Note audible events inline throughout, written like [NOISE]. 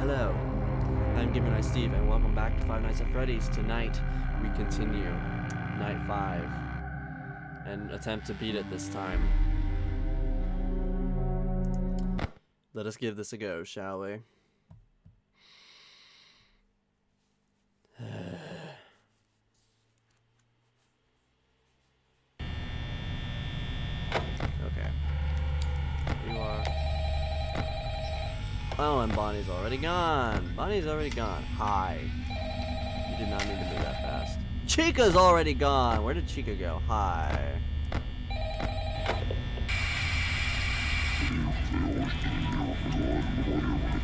Hello, I'm GameNiteSteve, and welcome back to Five Nights at Freddy's. Tonight, we continue Night 5 and attempt to beat it this time. Let us give this a go, shall we? okay. You are. Oh, and Bonnie's already gone. Bonnie's already gone. Hi. You did not need to move that fast. Chica's already gone. Where did Chica go? Hi.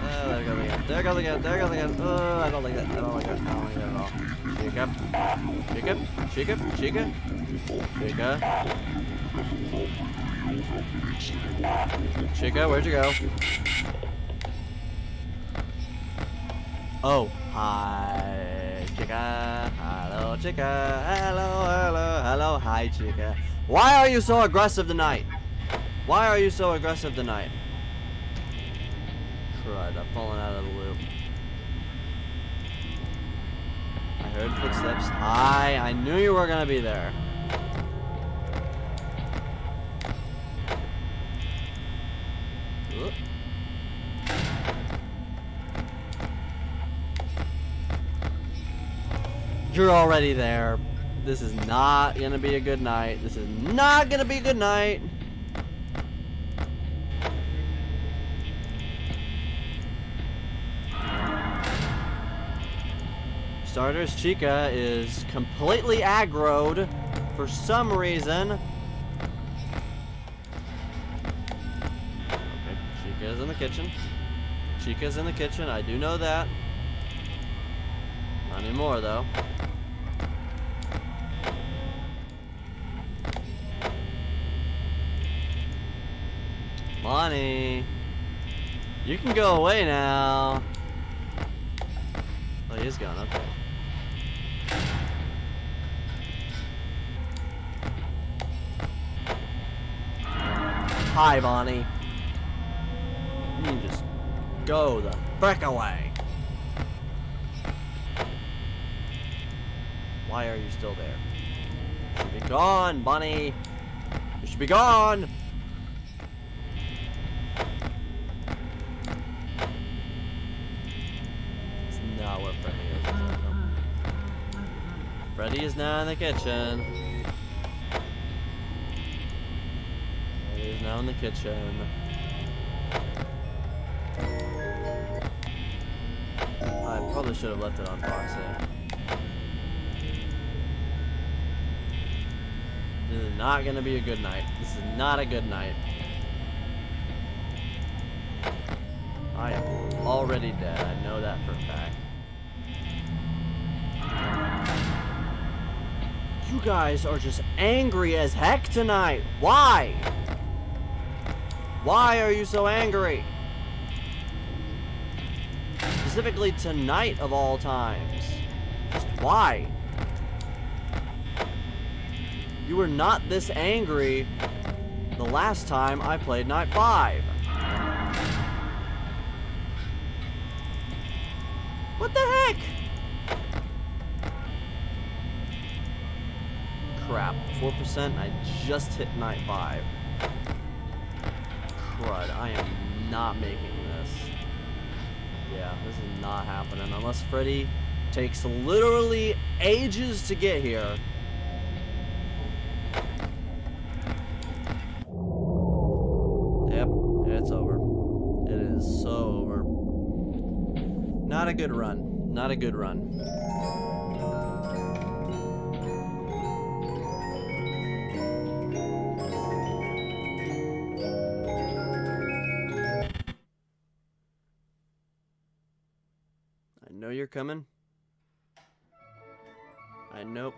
Oh, there goes again. There goes again. There goes again. Oh, I don't like that. I don't like that. I don't like that at all. Chica. Chica. Chica. Chica. Chica. Chica, where'd you go? Oh, hi, Chica. Hello, Chica. Hello, hello, hello. Hi, Chica. Why are you so aggressive tonight? Why are you so aggressive tonight? Crud, I've fallen out of the loop. I heard footsteps. Hi, I knew you were gonna be there. You're already there. This is not gonna be a good night. This is not gonna be a good night. Starters Chica is completely aggroed for some reason. Okay, Chica's in the kitchen. Chica's in the kitchen, I do know that. Not anymore though. Bonnie, you can go away now. Oh, he is gone. Okay. Hi, Bonnie. You can just go the frick away. Why are you still there? You should be gone, Bonnie. You should be gone. It's not what Freddy is. Freddy is now in the kitchen. Freddy is now in the kitchen. I probably should have left it on Foxy. This is not gonna be a good night. This is not a good night. I am already dead. I know that for a fact. You guys are just angry as heck tonight. Why? Why are you so angry? Specifically tonight of all times. Just why? You were not this angry the last time I played Night 5. What the heck? Crap, 4%, I just hit Night 5. Crud, I am not making this. Yeah, this is not happening unless Freddy takes literally ages to get here. Yep, it's over. It is so over. Not a good run. Not a good run. Know you're coming. I nope.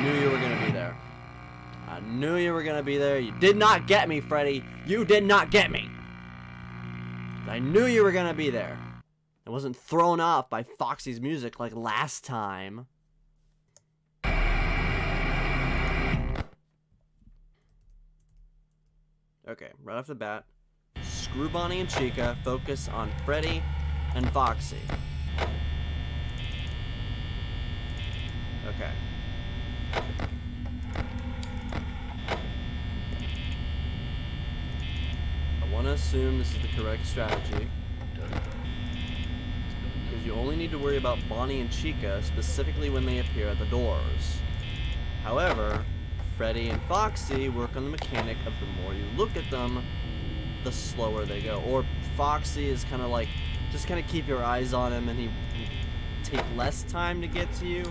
Knew you were gonna be there. I knew you were gonna be there. You did not get me, Freddy. You did not get me. I knew you were gonna be there. I wasn't thrown off by Foxy's music like last time. Okay, right off the bat, Bonnie and Chica, focus on Freddy and Foxy. Okay. I want to assume this is the correct strategy. Because you only need to worry about Bonnie and Chica specifically when they appear at the doors. However, Freddy and Foxy work on the mechanic of the more you look at them, the slower they go. Or Foxy is kind of like, just kind of keep your eyes on him and he, take less time to get to you.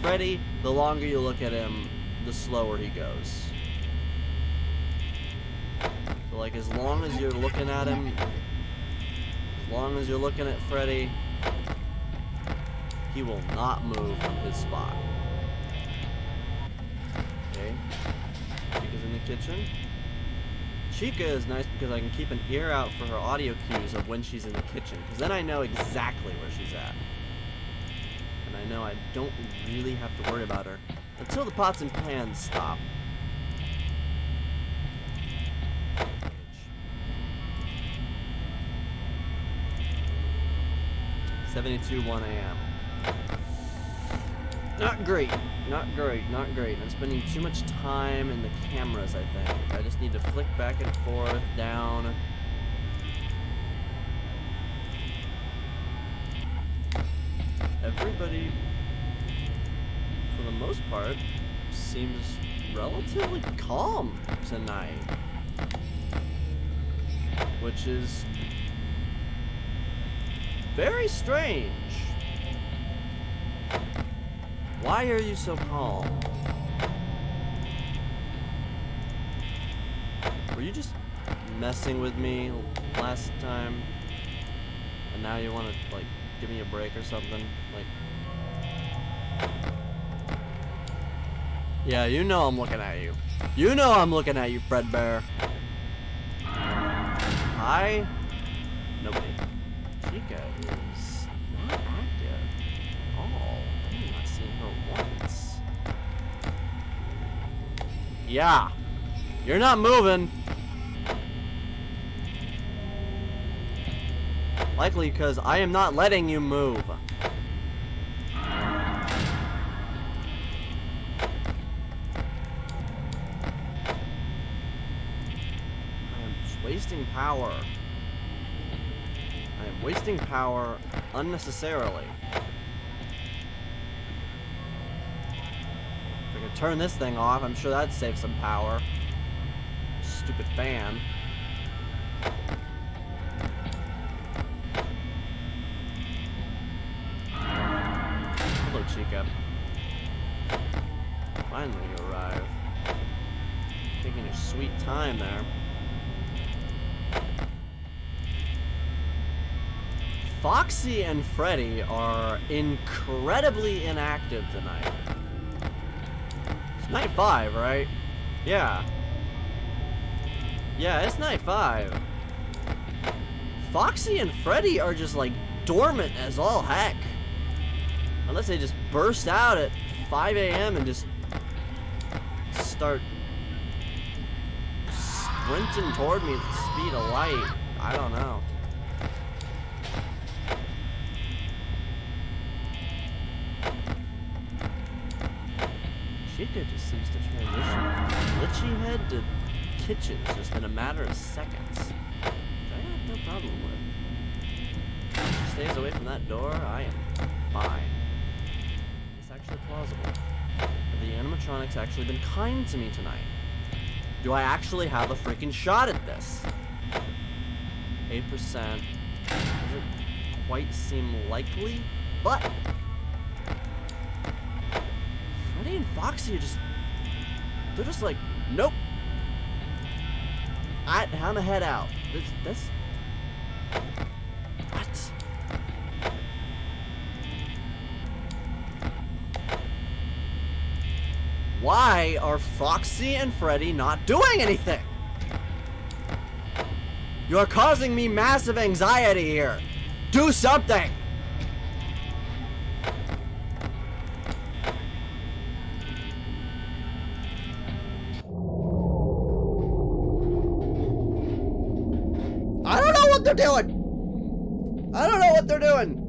Freddy, the longer you look at him, the slower he goes. So like as long as you're looking at him, as long as you're looking at Freddy, he will not move from his spot. Okay. Chica's in the kitchen. Chica is nice because I can keep an ear out for her audio cues of when she's in the kitchen, because then I know exactly where she's at. And I know I don't really have to worry about her until the pots and pans stop. Seventy-two one a.m. Not great. Not great. Not great. I'm spending too much time in the cameras, I think. I just need to flick back and forth, down. Everybody, for the most part, seems relatively calm tonight. Which is very strange. Why are you so calm? Were you just messing with me last time? And now you want to, like, give me a break or something? Like... Yeah, you know I'm looking at you. You know I'm looking at you, Fredbear. Hi? Nobody. Chica Yeah. You're not moving. Likely because I am not letting you move. I am wasting power. I am wasting power unnecessarily. If I could turn this thing off, I'm sure that'd save some power. Stupid fan. Hello, Chica. Finally you arrive. Taking your sweet time there. Foxy and Freddy are incredibly inactive tonight. Night five, right? Yeah. Yeah, it's night five. Foxy and Freddy are just like dormant as all heck. Unless they just burst out at 5 a.m. and just start sprinting toward me at the speed of light. I don't know. Chica just seems to transition from glitchy head to kitchen just in a matter of seconds. I have no problem with. If she stays away from that door, I am fine. It's actually plausible. Have the animatronics actually been kind to me tonight? Do I actually have a freaking shot at this? 8% doesn't quite seem likely, but Foxy are just they're just like, nope. I I'm a head out. That's, that's what? Why are Foxy and Freddy not doing anything? You are causing me massive anxiety here. Do something! What they're doing. I don't know what they're doing.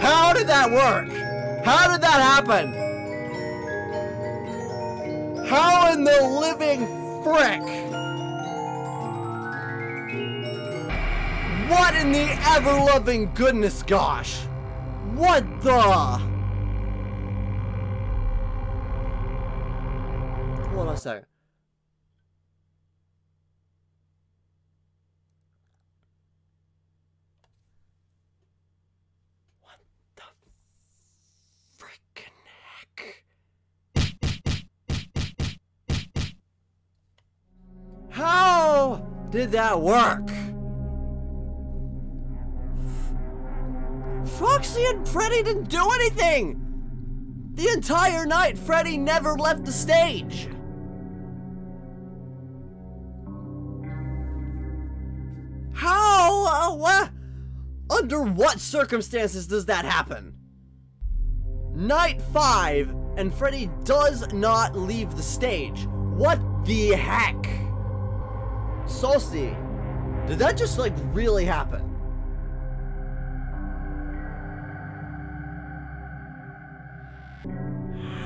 How did that work? How did that happen? How in the living frick? What in the ever-loving goodness gosh? What the? Hold on a second. How did that work? Foxy and Freddy didn't do anything! The entire night, Freddy never left the stage! How? Uh, what? Under what circumstances does that happen? Night 5, and Freddy does not leave the stage. What the heck? Soulsty, did that just like really happen?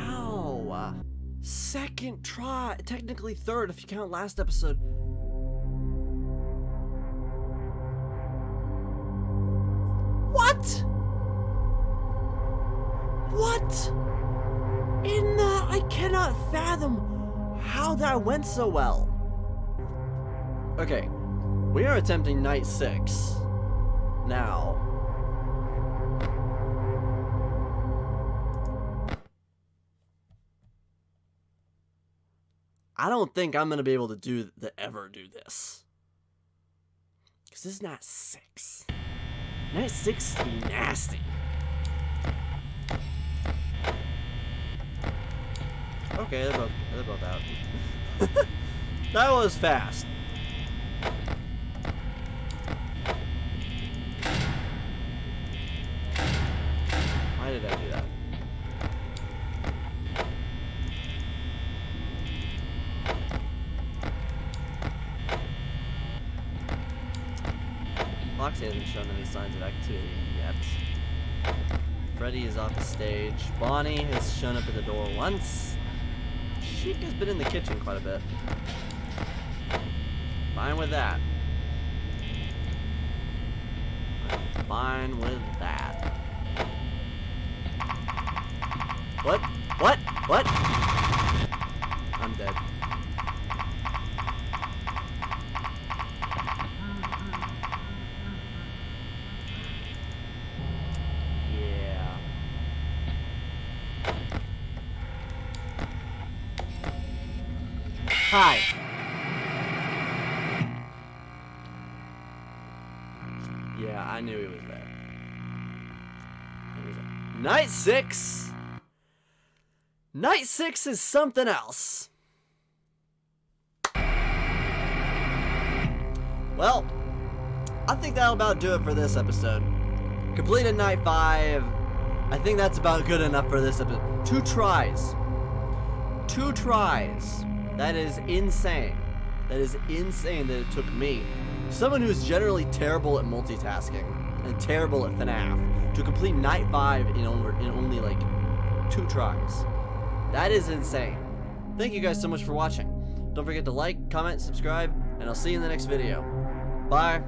How? Uh, second try, technically third if you count last episode. What? What? In the, I cannot fathom how that went so well. Okay, we are attempting night six. Now. I don't think I'm gonna be able to do the ever do this. Cause this is not six. Night six is nasty. Okay, they're both they're both out. [LAUGHS] that was fast. Why did I do that? Foxy hasn't shown any signs of activity yet. Freddy is off the stage. Bonnie has shown up at the door once. Chica has been in the kitchen quite a bit. Fine with that. Fine with that. What? What? What? I'm dead. Yeah. Hi. I knew he was there. Night six. Night six is something else. Well, I think that'll about do it for this episode. Completed night five. I think that's about good enough for this episode. Two tries. Two tries. That is insane. That is insane that it took me, someone who's generally terrible at multitasking and terrible at FNAF, to complete night five in only, in only like two tries. That is insane. Thank you guys so much for watching. Don't forget to like, comment, subscribe, and I'll see you in the next video. Bye.